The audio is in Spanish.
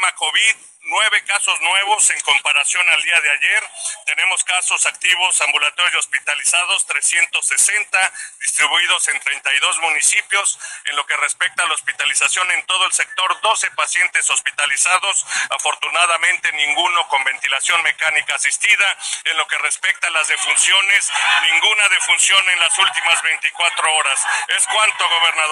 tema COVID, nueve casos nuevos en comparación al día de ayer. Tenemos casos activos ambulatorios y hospitalizados, 360, distribuidos en 32 municipios. En lo que respecta a la hospitalización en todo el sector, 12 pacientes hospitalizados, afortunadamente ninguno con ventilación mecánica asistida. En lo que respecta a las defunciones, ninguna defunción en las últimas 24 horas. ¿Es cuánto, gobernador?